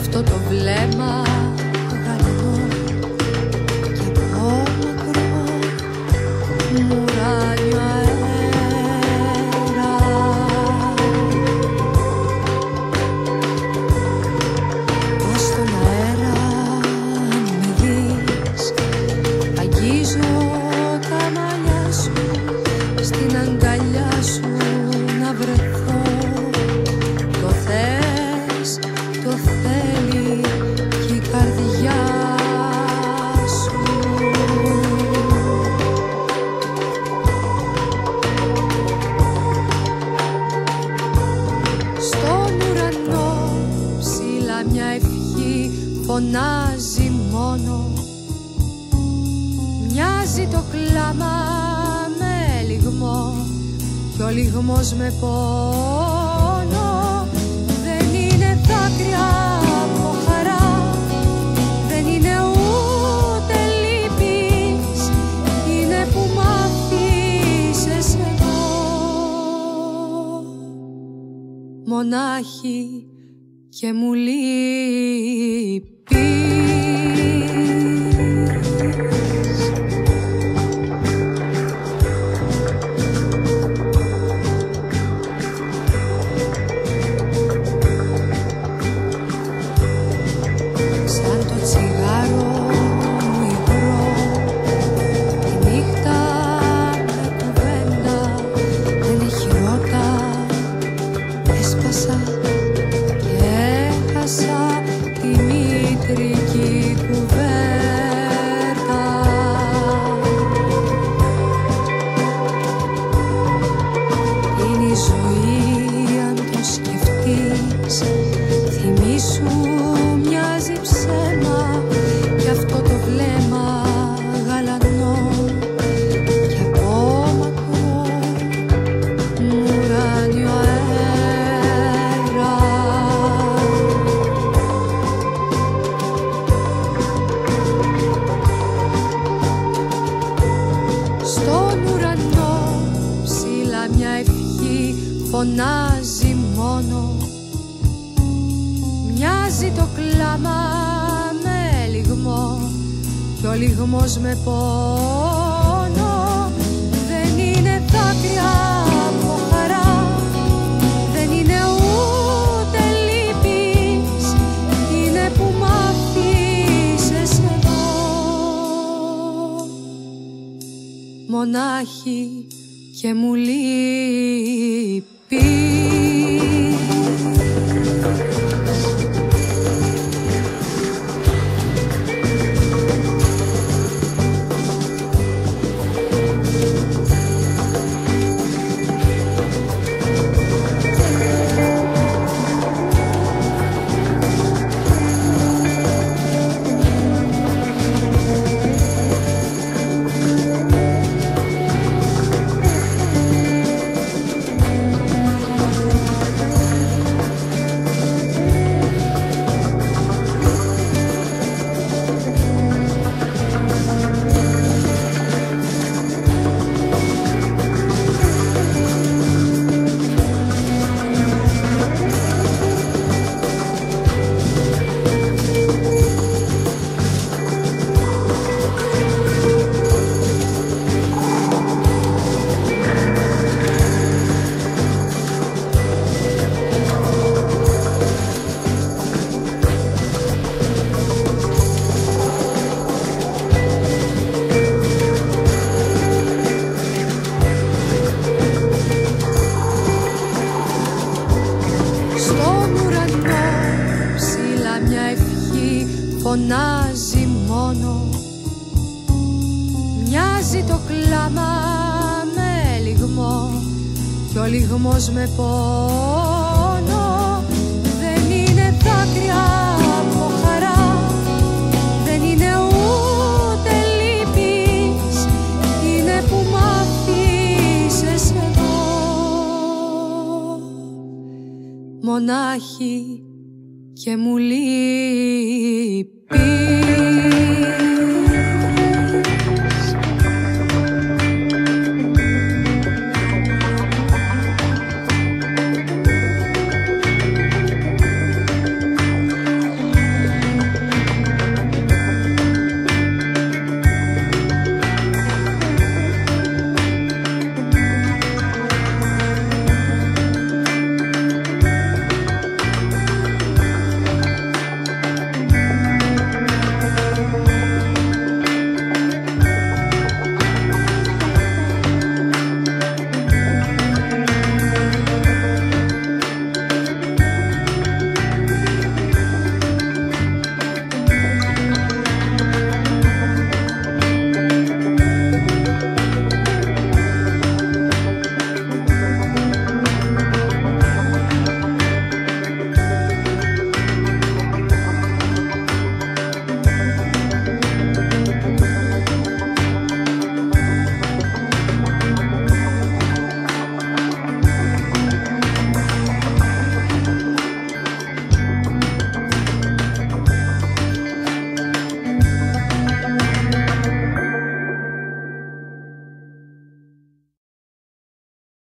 αυτό το βλέμμα. φωνάζει μόνο. Μοιάζει το κλάμα με λιγμό. Και ο λιγμός με πόνο. Δεν είναι δάκρυα από χαρά. Δεν είναι ούτε λύπης. Είναι που μ' αφήσες εγώ. Μονάχη και μου λείπεις φωνάζει μόνο. Μοιάζει το κλάμα με λιγμό. Κι ο λιγμός με πόνο. Δεν είναι δάκρυα από χαρά. Δεν είναι ούτε λύπης. Είναι που μ' αφήσες εδώ. Μονάχη και μου λείπεις be Μοιάζει το κλάμα με λιγμό. Κι ο λιγμός με πόνο. Δεν είναι δάκρυα από χαρά. Δεν είναι ούτε λύπης. Είναι που μ' αφήσες εδώ. Μονάχη και μου λείπεις